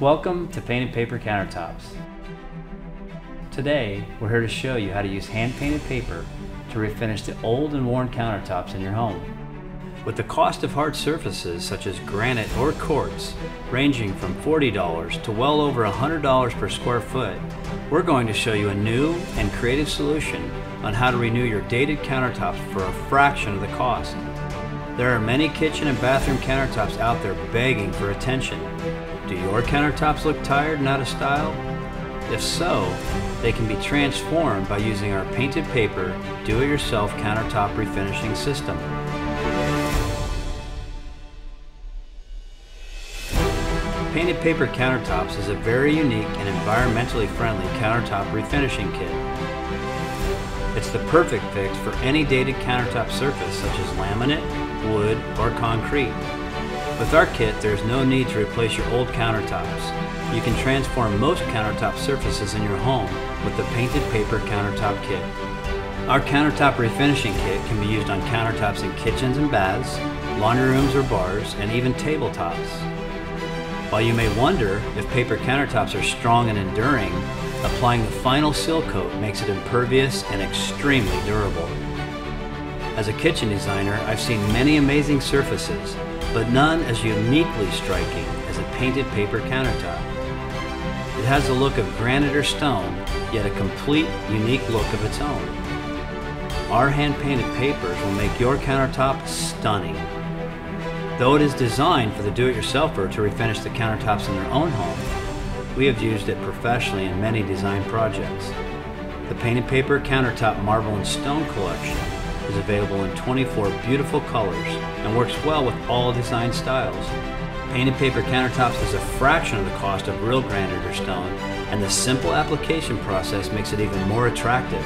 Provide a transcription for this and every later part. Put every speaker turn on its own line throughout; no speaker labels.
Welcome to Painted Paper Countertops. Today, we're here to show you how to use hand-painted paper to refinish the old and worn countertops in your home. With the cost of hard surfaces such as granite or quartz ranging from $40 to well over $100 per square foot, we're going to show you a new and creative solution on how to renew your dated countertops for a fraction of the cost. There are many kitchen and bathroom countertops out there begging for attention. Do your countertops look tired and out of style? If so, they can be transformed by using our painted paper do-it-yourself countertop refinishing system. Painted Paper Countertops is a very unique and environmentally friendly countertop refinishing kit. It's the perfect fix for any dated countertop surface such as laminate, wood, or concrete. With our kit, there's no need to replace your old countertops. You can transform most countertop surfaces in your home with the Painted Paper Countertop Kit. Our countertop refinishing kit can be used on countertops in kitchens and baths, laundry rooms or bars, and even tabletops. While you may wonder if paper countertops are strong and enduring, applying the final seal coat makes it impervious and extremely durable. As a kitchen designer, I've seen many amazing surfaces, but none as uniquely striking as a painted paper countertop. It has the look of granite or stone, yet a complete, unique look of its own. Our hand-painted papers will make your countertop stunning. Though it is designed for the do-it-yourselfer to refinish the countertops in their own home, we have used it professionally in many design projects. The Painted Paper Countertop Marble and Stone collection is available in 24 beautiful colors and works well with all design styles. Painted Paper Countertops is a fraction of the cost of real granite or stone, and the simple application process makes it even more attractive.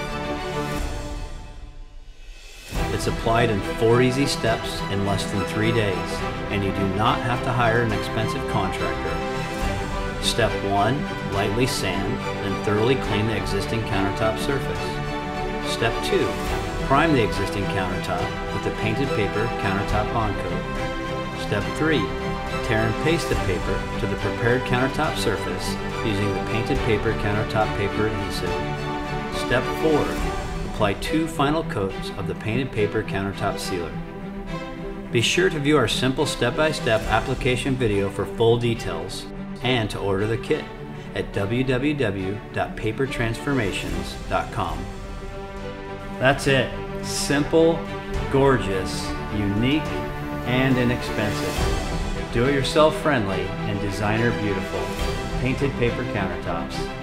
It's applied in four easy steps in less than three days, and you do not have to hire an expensive contractor. Step 1. Lightly sand, then thoroughly clean the existing countertop surface. Step 2. Prime the existing countertop with the painted paper countertop bond coat. Step 3. Tear and paste the paper to the prepared countertop surface using the painted paper countertop paper adhesive. Step 4 apply two final coats of the painted paper countertop sealer. Be sure to view our simple step-by-step -step application video for full details and to order the kit at www.papertransformations.com. That's it. Simple, gorgeous, unique, and inexpensive. Do-it-yourself friendly and designer beautiful. Painted paper countertops.